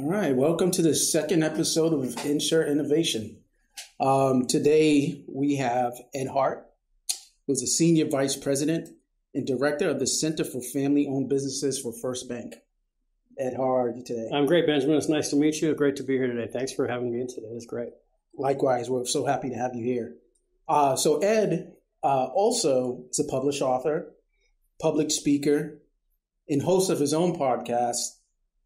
All right, welcome to the second episode of Insert Innovation. Um, today we have Ed Hart, who's a Senior Vice President and Director of the Center for Family Owned Businesses for First Bank. Ed, how are you today? I'm great, Benjamin. It's nice to meet you. Great to be here today. Thanks for having me in today. It's great. Likewise, we're so happy to have you here. Uh, so, Ed uh, also is a published author, public speaker, and host of his own podcast,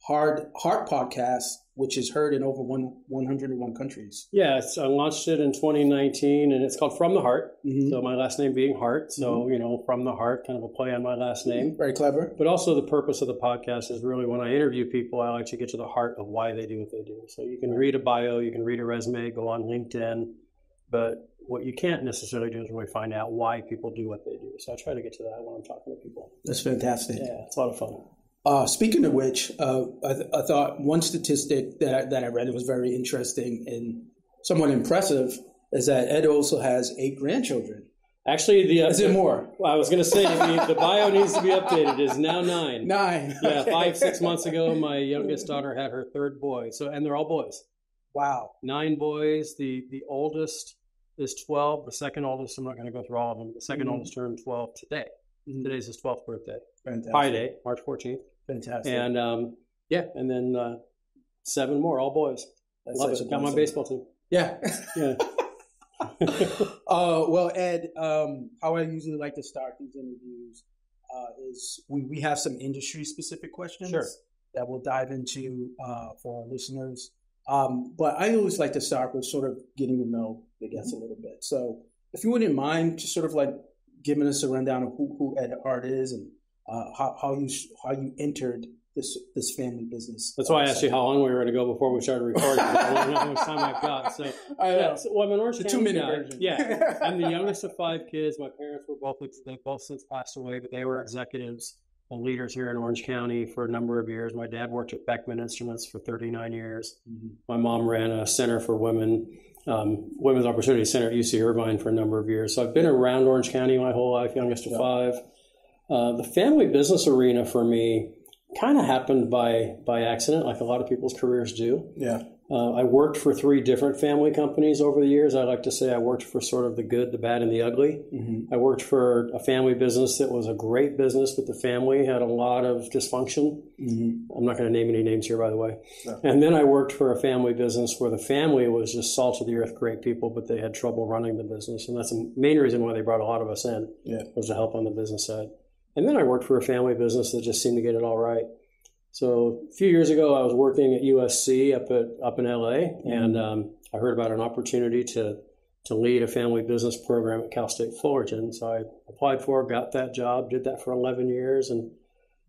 Hard Heart Podcast, which is heard in over one, 101 countries. Yeah, I launched it in 2019, and it's called From the Heart. Mm-hmm. So my last name being Hart, so mm-hmm. you know, From the Heart, kind of a play on my last name. Very clever. But also, the purpose of the podcast is really when I interview people, I like to get to the heart of why they do what they do. So you can read a bio, you can read a resume, go on LinkedIn, but what you can't necessarily do is really find out why people do what they do. So I try to get to that when I'm talking to people. That's fantastic. Yeah, it's a lot of fun. Uh, speaking of which, uh, I, th- I, thought one statistic that I, that I read that was very interesting and somewhat impressive is that Ed also has eight grandchildren. Actually, the uh, is it more? Well, I was going to say the, the, bio needs to be updated. Is now nine. Nine. Yeah, okay. five six months ago, my youngest daughter had her third boy. So, and they're all boys. Wow. Nine boys. The the oldest is twelve. The second oldest, I'm not going to go through all of them. The 2nd mm-hmm. oldest turned twelve today. Mm-hmm. Today's his twelfth birthday. Fantastic. Pi Day, March fourteenth. Fantastic. And um, yeah, and then uh, seven more, all boys. That's Love it. Got my baseball team. Yeah. Yeah. uh, well, Ed, um, how I usually like to start these interviews uh, is we, we have some industry specific questions sure. that we'll dive into uh, for our listeners. Um, but I always like to start with sort of getting to know the guests a little bit. So if you wouldn't mind just sort of like giving us a rundown of who, who Ed Hart is and uh, how, how you how you entered this this family business. That's why I asked you how long we were going to go before we started recording. I don't know how much time I've got. So, yeah, so well, I'm an Orange two minute version. Yeah, I'm the youngest of five kids. My parents were both they both since passed away, but they were executives and leaders here in Orange County for a number of years. My dad worked at Beckman Instruments for 39 years. Mm-hmm. My mom ran a center for women. Um, Women's Opportunity Center at UC Irvine for a number of years. So I've been around Orange County my whole life, youngest of yeah. five. Uh, the family business arena for me kind of happened by by accident, like a lot of people's careers do. Yeah. Uh, I worked for three different family companies over the years. I like to say I worked for sort of the good, the bad, and the ugly. Mm-hmm. I worked for a family business that was a great business, but the family had a lot of dysfunction. Mm-hmm. I'm not going to name any names here, by the way. No. And then I worked for a family business where the family was just salt of the earth, great people, but they had trouble running the business, and that's the main reason why they brought a lot of us in. Yeah. was to help on the business side. And then I worked for a family business that just seemed to get it all right. So a few years ago, I was working at USC up at up in LA, mm-hmm. and um, I heard about an opportunity to to lead a family business program at Cal State Fullerton. So I applied for, got that job, did that for 11 years, and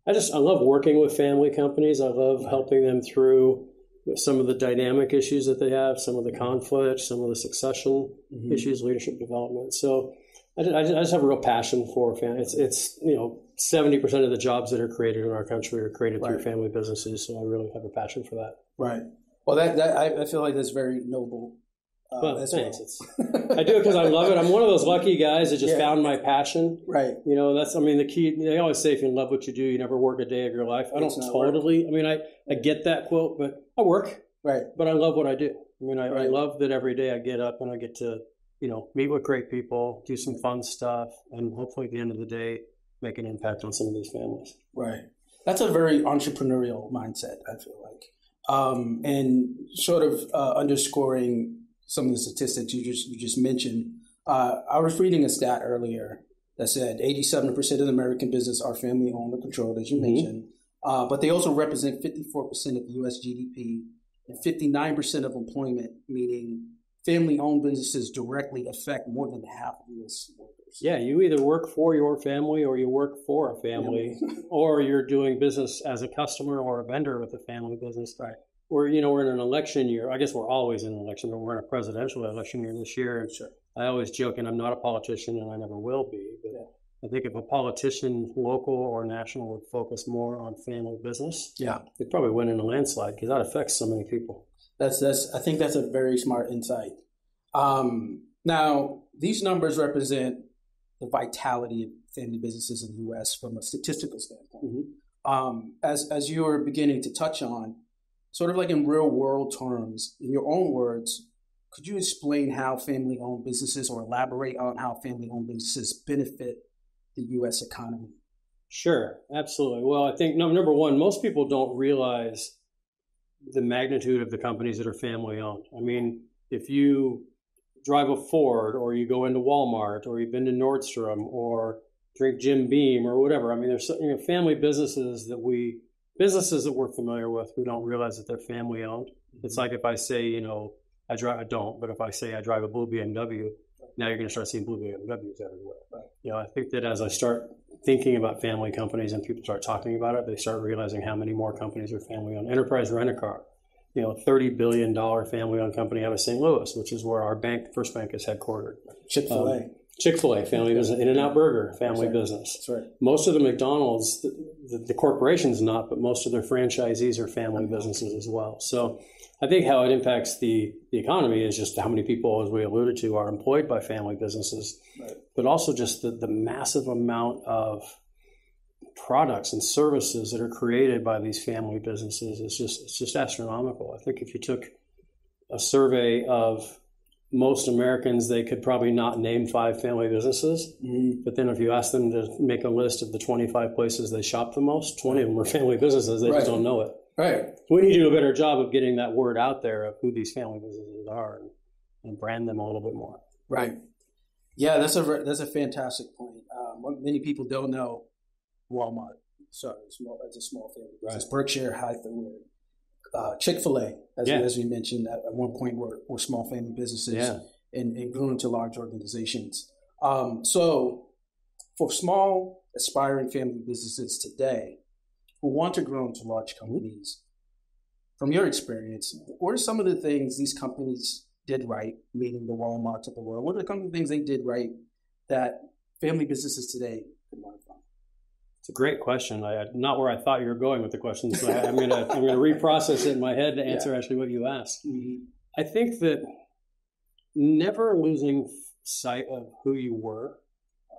I just I love working with family companies. I love helping them through some of the dynamic issues that they have, some of the conflict, some of the succession mm-hmm. issues, leadership development. So I just, I just have a real passion for family. It's it's you know seventy percent of the jobs that are created in our country are created right. through family businesses. So I really have a passion for that. Right. Well, that, that I, I feel like that's very noble. Uh, well, thanks. Well. I do it because I love it. I'm one of those lucky guys that just yeah. found my passion. Right. You know, that's I mean the key. They always say if you love what you do, you never work a day of your life. I don't totally. Work. I mean, I I get that quote, but I work. Right. But I love what I do. I mean, I, right. I love that every day I get up and I get to you know, meet with great people, do some fun stuff, and hopefully at the end of the day, make an impact on some of these families. Right. That's a very entrepreneurial mindset, I feel like. Um, and sort of uh, underscoring some of the statistics you just you just mentioned. Uh, I was reading a stat earlier that said 87% of the American business are family owned or controlled, as you mm-hmm. mentioned. Uh, but they also represent 54% of the U.S. GDP and 59% of employment, meaning family owned businesses directly affect more than half of U.S. workers. Yeah, you either work for your family or you work for a family, or you're doing business as a customer or a vendor with a family business. Right. We're, you know, we're in an election year. I guess we're always in an election, but we're in a presidential election year this year. Sure. I always joke, and I'm not a politician and I never will be, but yeah. I think if a politician, local or national, would focus more on family business, yeah, they'd probably win in a landslide because that affects so many people. That's that's. I think that's a very smart insight. Um, now, these numbers represent the vitality of family businesses in the U.S. from a statistical standpoint. Mm-hmm. Um, as as you were beginning to touch on, sort of like in real world terms, in your own words, could you explain how family owned businesses or elaborate on how family owned businesses benefit the U.S. economy? Sure, absolutely. Well, I think number one, most people don't realize the magnitude of the companies that are family owned. I mean, if you drive a Ford or you go into Walmart or you've been to Nordstrom or drink Jim Beam or whatever, I mean, there's you know, family businesses that we businesses that we're familiar with who don't realize that they're family owned. It's mm-hmm. like if I say, you know, I drive, I don't, but if I say I drive a blue BMW, now you're going to start seeing blue BMWs everywhere. Right. You know, I think that as I start thinking about family companies and people start talking about it, they start realizing how many more companies are family owned. Enterprise Rent a Car, you know, thirty billion dollar family owned company out of St. Louis, which is where our bank, First Bank, is headquartered. Chick Fil A. Um, Chick Fil A, family business. In and Out Burger, family That's right. business. That's right. Most of the McDonald's, the, the, the corporation's not, but most of their franchisees are family businesses as well. So I think how it impacts the, the economy is just how many people, as we alluded to, are employed by family businesses, right. but also just the, the massive amount of products and services that are created by these family businesses is just it's just astronomical. I think if you took a survey of most Americans, they could probably not name five family businesses. Mm-hmm. But then if you ask them to make a list of the 25 places they shop the most, 20 of them are family businesses. They right. just don't know it. Right. We need to do a better job of getting that word out there of who these family businesses are and, and brand them a little bit more. Right. Yeah, that's a that's a fantastic point. Um, what many people don't know, Walmart. Sorry, small as a small family business. Right. Berkshire Hathaway, uh, Chick Fil A, as, yeah. as we mentioned, at, at, one point were, were small family businesses yeah. and, and grew into large organizations. Um, so, for small aspiring family businesses today, who want to grow into large companies, from your experience, what are some of the things these companies did right, meaning the Walmarts of the world? What are the things they did right that family businesses today could learn from? It's a great question. I, not where I thought you were going with the question, so I, am gonna I'm gonna reprocess it in my head to answer yeah. actually what you asked. Mm-hmm. I think that never losing sight of who you were.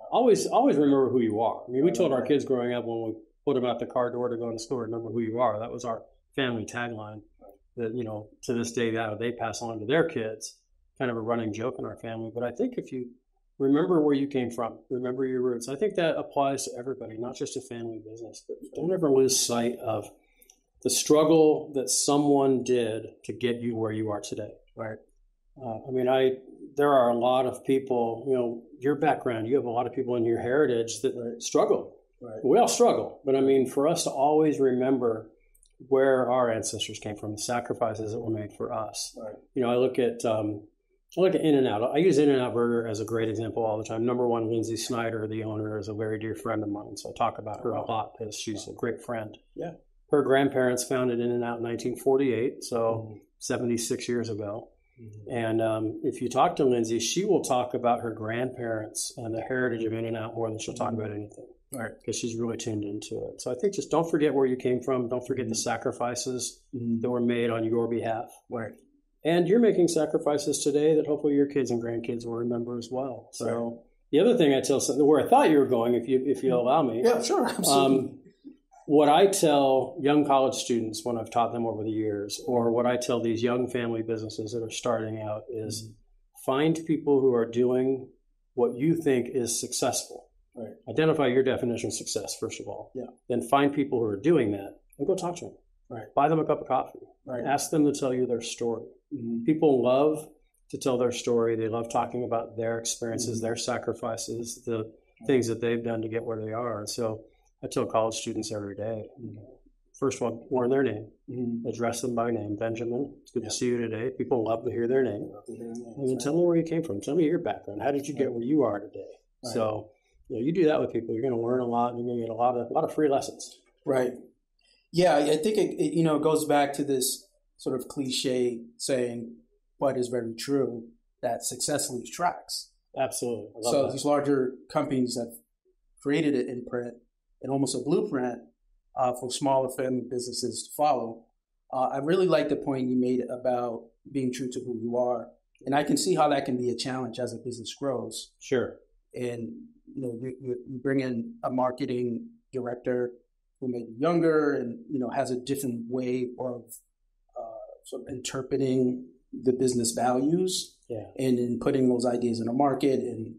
Always always remember who you are. I mean, we told our kids growing up when we put them out the car door to go in the store. Remember who you are. That was our family tagline. That you know to this day that they pass on to their kids. Kind of a running joke in our family. But I think if you remember where you came from, remember your roots. I think that applies to everybody, not just a family business. But don't ever lose sight of the struggle that someone did to get you where you are today. Right. Uh, I mean, I there are a lot of people. You know, your background. You have a lot of people in your heritage that right. struggle Right. We all struggle, but I mean, for us to always remember where our ancestors came from, the sacrifices that were made for us. Right. You know, I look at um, I look at In and Out. I use In and Out Burger as a great example all the time. Number one, Lynsi Snyder, the owner, is a very dear friend of mine, so I talk about her a lot because she's a great friend. Yeah. Her grandparents founded In and Out in 1948, so mm-hmm. 76 years ago. Mm-hmm. And um, if you talk to Lindsay, she will talk about her grandparents and the heritage of In and Out more than she'll talk mm-hmm. about anything. Right. Because she's really tuned into it. So I think just don't forget where you came from. Don't forget mm-hmm. the sacrifices mm-hmm. that were made on your behalf. Right. And you're making sacrifices today that hopefully your kids and grandkids will remember as well. So right. the other thing I tell where I thought you were going, if you if you allow me. Yeah, sure. Absolutely. Um, what I tell young college students when I've taught them over the years, or what I tell these young family businesses that are starting out, is mm-hmm. find people who are doing what you think is successful Right. Identify your definition of success, first of all. Yeah. Then find people who are doing that and go talk to them. Right. Buy them a cup of coffee. Right. Ask them to tell you their story. Mm-hmm. People love to tell their story. They love talking about their experiences, mm-hmm. their sacrifices, the things that they've done to get where they are. So I tell college students every day, mm-hmm. first of all, learn their name, mm-hmm. address them by name. Benjamin, it's good yeah. to see you today. People love to hear their name. Hear and then right. tell them where you came from. Tell me your background. How did you get where you are today? So you know, you do that with people, you're going to learn a lot, and you're going to get a lot of a lot of free lessons. Right. Yeah, I think it, it you know goes back to this sort of cliche saying, but is very true that success leaves tracks. Absolutely. So that. these larger companies have created an imprint and almost a blueprint uh, for smaller family businesses to follow. Uh, I really like the point you made about being true to who you are, and I can see how that can be a challenge as a business grows. Sure. And you know, you, you bring in a marketing director who may be younger and you know has a different way of sort of interpreting the business values Yeah. and in putting those ideas in the market and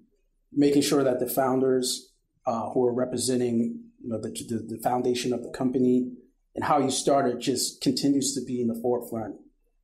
making sure that the founders uh, who are representing you know, the, the, the foundation of the company and how you started just continues to be in the forefront uh,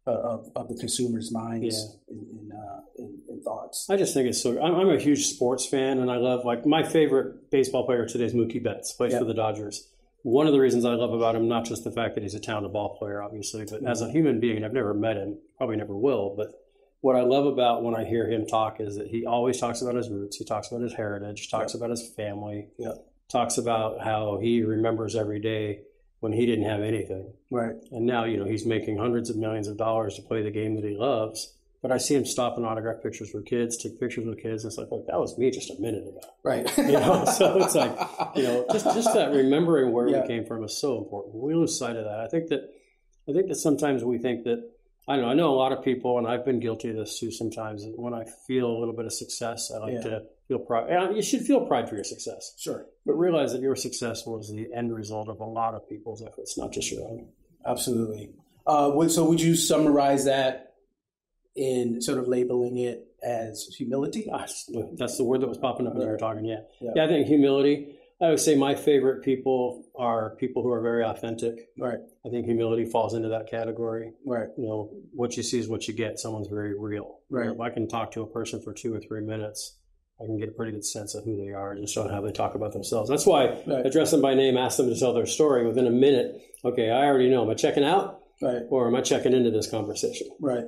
of, of the consumer's minds Yeah. and, and, uh, and, and thoughts. I just think it's so. I'm, I'm a huge sports fan, and I love like my favorite baseball player today is Mookie Betts, plays Yeah. for the Dodgers. One of the reasons I love about him, not just the fact that he's a talented ball player, obviously, but as a human being, I've never met him, probably never will. But what I love about when I hear him talk is that he always talks about his roots. He talks about his heritage. Talks about his family. Yeah. Talks about how he remembers every day when he didn't have anything. Right. And now, you know, he's making hundreds of millions of dollars to play the game that he loves. But I see him stop and autograph pictures for kids, take pictures with kids. And it's like, look, that was me just a minute ago. Right. You know, so it's like, you know, just just that remembering where Yeah. we came from is so important. We lose sight of that. I think that I think that sometimes we think that I don't know I know a lot of people, and I've been guilty of this too. Sometimes when I feel a little bit of success, I like Yeah. to feel and You should feel pride for your success, sure. but realize that your success was the end result of a lot of people's efforts, not just your own. Absolutely. Uh, so would you summarize that in sort of labeling it as humility? Gosh, that's the word that was popping up when you were talking. Yeah. Yeah. yeah, I think humility. I would say my favorite people are people who are very authentic. Right. I think humility falls into that category. Right. You know, what you see is what you get. Someone's very real. You know, Right. if I can talk to a person for two or three minutes, I can get a pretty good sense of who they are just on how they talk about themselves. That's why Right. address them by name, ask them to tell their story within a minute. Okay, I already know. Am I checking out Right. or am I checking into this conversation? Right.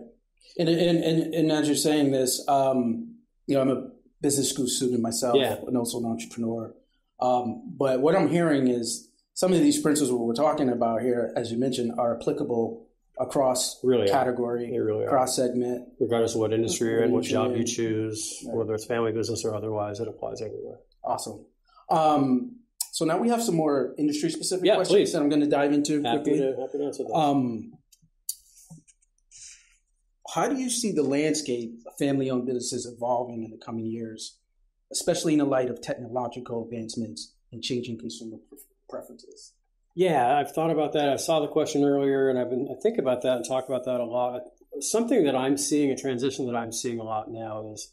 And and and, and as you're saying this, um, you know, I'm a business school student myself, Yeah. and also an entrepreneur. Um, but what I'm hearing is some of these principles we're talking about here, as you mentioned, are applicable across Really category, really are. cross segment. regardless of what industry you're in, what job you choose, Right. whether it's family business or otherwise, it applies everywhere. Awesome. Um, so now we have some more industry specific Yeah, questions please. that I'm going to dive into Happy quickly. to, happy to answer that. Um, how do you see the landscape of family owned businesses evolving in the coming years, especially in the light of technological advancements and changing consumer preferences? Yeah, I've thought about that. I saw the question earlier, and I've been I think about that and talk about that a lot. Something that I'm seeing, a transition that I'm seeing a lot now is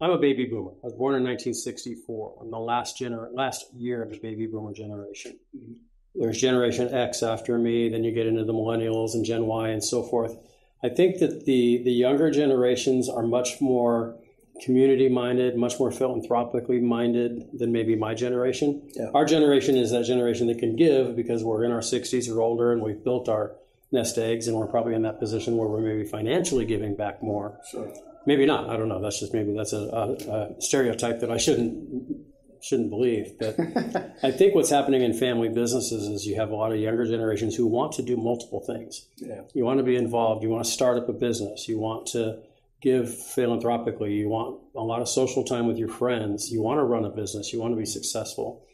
I'm a baby boomer. I was born in 1964. I'm the last gener- last year of the baby boomer generation. Mhm. There's Generation X after me, then you get into the millennials and Gen Y and so forth. I think that the the younger generations are much more community minded, much more philanthropically minded than maybe my generation. Yeah. Our generation is that generation that can give because we're in our 60s or older and we've built our nest eggs and we're probably in that position where we're maybe financially giving back more. Sure. Maybe not. I don't know. That's just maybe that's a, a, a stereotype that I shouldn't shouldn't believe. But I think what's happening in family businesses is you have a lot of younger generations who want to do multiple things. Yeah. You want to be involved. You want to start up a business. You want to give philanthropically. You want a lot of social time with your friends. You want to run a business. You want to be successful.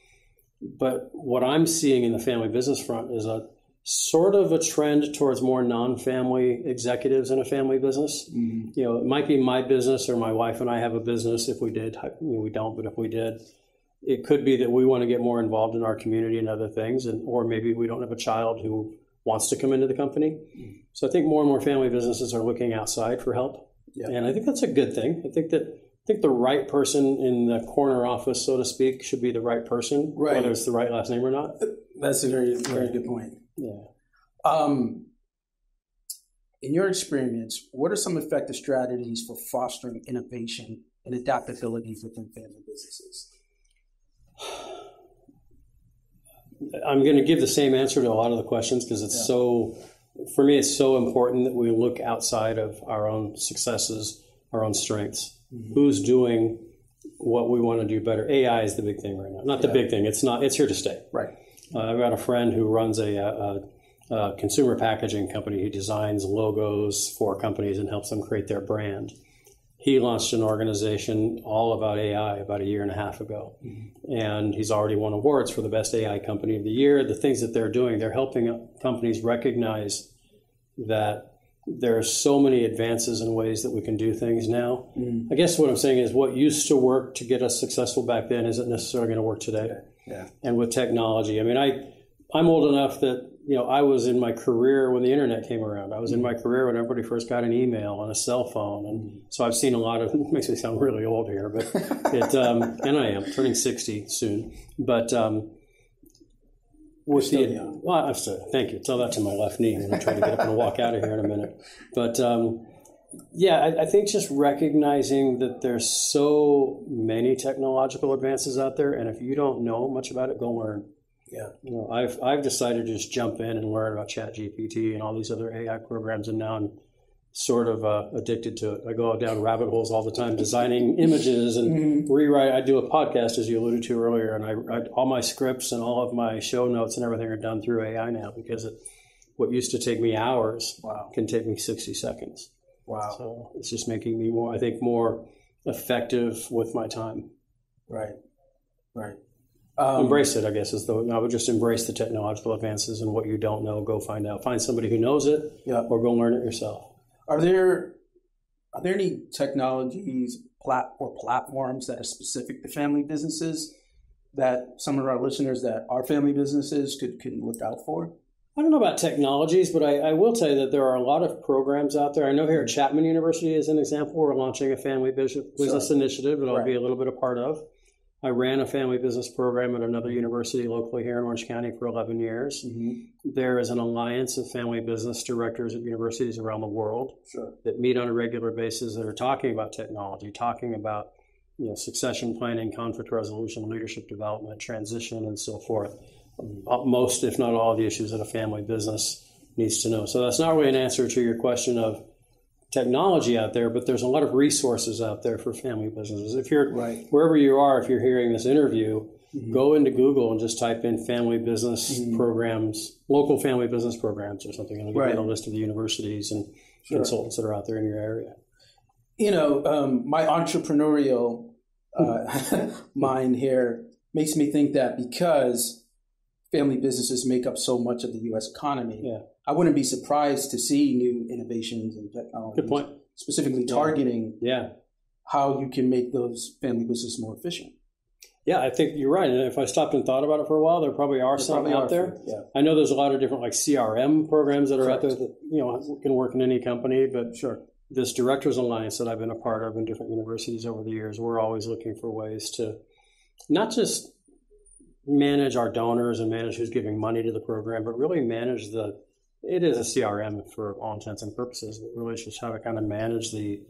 But what I'm seeing in the family business front is a sort of a trend towards more non-family executives in a family business. Mhm. You know, it might be my business or my wife and I have a business. If we did, we don't, but if we did, it could be that we want to get more involved in our community and other things, and or maybe we don't have a child who wants to come into the company. So I think more and more family businesses are looking outside for help, Yeah. and I think that's a good thing. I think that I think the right person in the corner office, so to speak, should be the right person, Right. whether it's the right last name or not. That's a very, very good point. Yeah. Um, in your experience, what are some effective strategies for fostering innovation and adaptability within family businesses? I'm going to give the same answer to a lot of the questions because it's Yeah. so, for me, it's so important that we look outside of our own successes, our own strengths. Mhm. Who's doing what we want to do better? AI is the big thing right now. Not the Yeah. big thing. It's not. It's here to stay. Right. Uh, I've got a friend who runs a, a, a consumer packaging company. He designs logos for companies and helps them create their brand. He launched an organization all about AI about a year and a half ago. And he's already won awards for the best AI company of the year. The things that they're doing, they're helping companies recognize that there are so many advances in ways that we can do things now. Mm. I guess what I'm saying is what used to work to get us successful back then isn't necessarily going to work today Yeah. and with technology. I mean, I I'm old enough that you know, I was in my career when the internet came around. I was in my career when everybody first got an email and a cell phone, and so I've seen a lot of. It makes me sound really old here, but it, um, and I am turning sixty soon. But um, with still the young. well, I'm still, thank you. Tell that to my left knee when I try to get up and walk out of here in a minute. But um, yeah, I, I think just recognizing that there's so many technological advances out there, and if you don't know much about it, go learn. Yeah. You know, I've I've decided to just jump in and learn about ChatGPT and all these other AI programs, and now I'm sort of uh, addicted to it. I go down rabbit holes all the time, designing images and rewrite. I do a podcast, as you alluded to earlier, and I write all my scripts and all of my show notes and everything are done through AI now because it, what used to take me hours Wow. can take me 60 seconds. Wow. So it's just making me more, I think, more effective with my time. Right. Right. Um, embrace it, I guess, is the I would just embrace the technological advances and what you don't know, go find out. Find somebody who knows it, Yeah. or go learn it yourself. Are there are there any technologies plat or platforms that are specific to family businesses that some of our listeners that are family businesses could could look out for? I don't know about technologies, but I, I will tell you that there are a lot of programs out there. I know here at Chapman University, as an example, we're launching a family business, business initiative that I'll be a little bit a part of. I ran a family business program at another university locally here in Orange County for 11 years. There is an alliance of family business directors at universities around the world Sure. that meet on a regular basis that are talking about technology, talking about you know, succession planning, conflict resolution, leadership development, transition, and so forth. Uh, Most, if not all, of the issues that a family business needs to know. So that's not really an answer to your question of technology out there, but there's a lot of resources out there for family businesses. If you're Right. wherever you are, if you're hearing this interview, go into Google and just type in family business programs, local family business programs or something, and it'll give Right. you a list of the universities and Sure. consultants that are out there in your area. You know, um, my entrepreneurial uh, mind here makes me think that because family businesses make up so much of the U.S. economy, Yeah. I wouldn't be surprised to see new innovations and Good point. specifically targeting Yeah. how you can make those family businesses more efficient. Yeah, I think you're right. And if I stopped and thought about it for a while, there probably are There some probably out are there. Yeah, I know there's a lot of different like CRM programs that are out there that you know can work in any company, but sure. this directors alliance that I've been a part of in different universities over the years, we're always looking for ways to not just manage our donors and manage who's giving money to the program, but really manage the it is a CRM for all intents and purposes, really it's just how to kind of manage the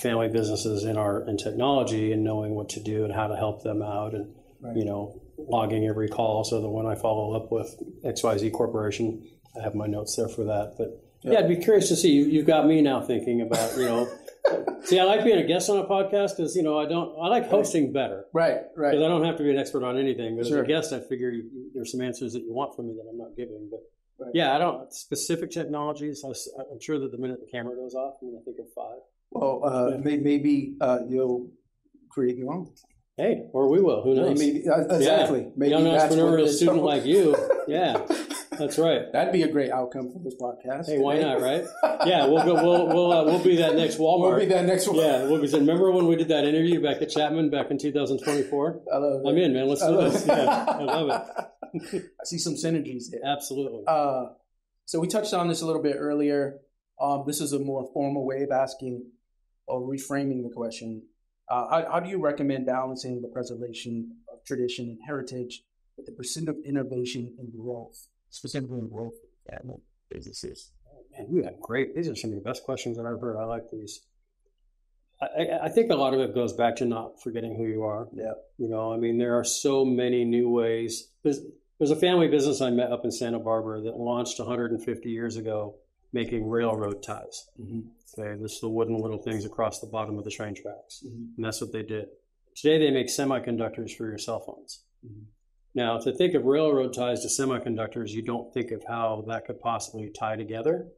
family businesses in our in technology and knowing what to do and how to help them out and Right. you know logging every call so that when I follow up with XYZ Corporation, I have my notes there for that. But yeah, I'd be curious to see. You, you've got me now thinking about you know. see, I like being a guest on a podcast because you know I don't. I like hosting better Right, right. because I don't have to be an expert on anything. But Sure. as a guest, I figure you, there's some answers that you want from me that I'm not giving. But Right. yeah, I don't specific technologies. I'm sure that the minute the camera goes off, I'm going to think of five. Well, uh, may, maybe uh, you'll create your own. Hey, or we will. Who knows? Maybe, uh, exactly. Yeah. Maybe Young that's what it entrepreneurial student like you. Yeah, that's right. That'd be a great outcome for this podcast. Hey, why not, right? Yeah, we'll go. We'll we'll uh, we'll be that next Walmart. We'll be that next one. Yeah, we'll be. Remember when we did that interview back at Chapman back in 2024? I love it. I'm in, man. Let's do this. Yeah, I love it. I see some synergies there. Absolutely. Uh, so we touched on this a little bit earlier. Um, this is a more formal way of asking or reframing the question. Uh, how, how do you recommend balancing the preservation of tradition and heritage with the pursuit of innovation and growth, specifically in growth businesses? Man, we got great. These are some of the best questions that I've heard. I like these. I, I- think a lot of it goes back to not forgetting who you are. Yeah. You know, I mean, there are so many new ways. There's, there's a family business I met up in Santa Barbara that launched 150 years ago making railroad ties. Mm-hmm. Okay, this is the wooden little things across the bottom of the train tracks. Mhm. And that's what they did. Today they make semiconductors for your cell phones. Mhm. Now, to think of railroad ties to semiconductors, you don't think of how that could possibly tie together.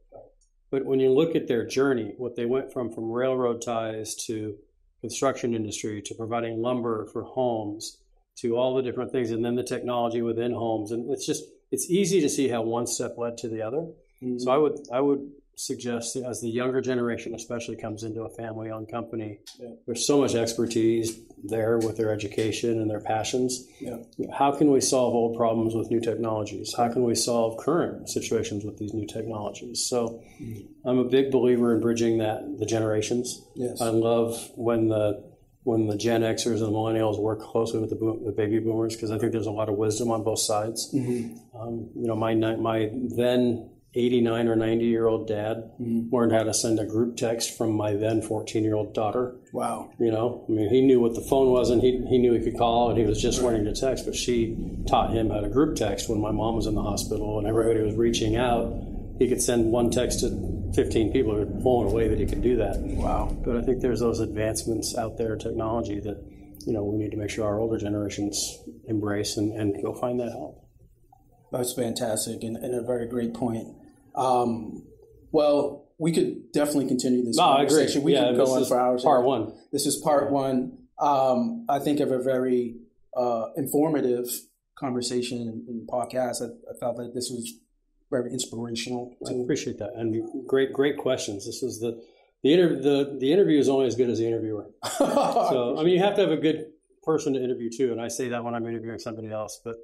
But when you look at their journey, what they went from from railroad ties to construction industry to providing lumber for homes to all the different things and then the technology within homes and it's just it's easy to see how one step led to the other. Mm-hmm. So I would I would suggest as the younger generation, especially, comes into a family owned company, Yeah. there's so much expertise there with their education and their passions. Yeah. How can we solve old problems with new technologies? How can we solve current situations with these new technologies? So I'm a big believer in bridging that the generations. Yes. I love when the when the Gen Xers and the Millennials work closely with the, boom, the baby boomers because I think there's a lot of wisdom on both sides. Mm-hmm. Um, you know, my my then 89 or 90 year old dad Mm-hmm. learned how to send a group text from my then 14 year old daughter. Wow. You know, I mean, he knew what the phone was and he, he knew he could call and he was just learning to text, but she taught him how to group text when my mom was in the hospital and everybody was reaching out. He could send one text to 15 people who were blown away that he could do that. Wow. But I think there's those advancements out there in technology that, you know, we need to make sure our older generations embrace and, and go find that help. That's fantastic and, and a very great point. Um, well, we could definitely continue this No, I agree. conversation. We yeah, could go on for hours. Part one. This is part one. Um, I think of a very uh, informative conversation and, podcast. I, I felt that this was very inspirational. I appreciate that, and great, great questions. This is the the inter, the the interview is only as good as the interviewer. So I mean, you have to have a good person to interview too, and I say that when I'm interviewing somebody else. But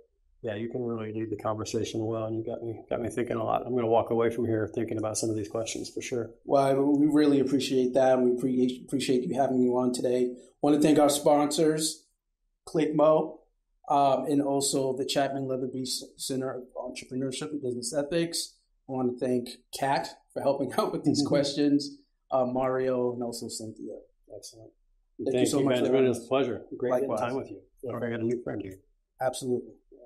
yeah, you can really lead the conversation well, and you got me got me thinking a lot. I'm going to walk away from here thinking about some of these questions for sure. well, we really appreciate that. And we appreciate appreciate you having you on today. Want to thank our sponsors, ClickMo, um, and also the Chapman Leatherby Center of Entrepreneurship and Business Ethics. I want to thank Kat for helping out with these questions, uh, Mario, and also Cynthia. Excellent. Thank you so you, much Benjamin. It was a pleasure. Great Likewise. time with you. I got a new friend here. Absolutely.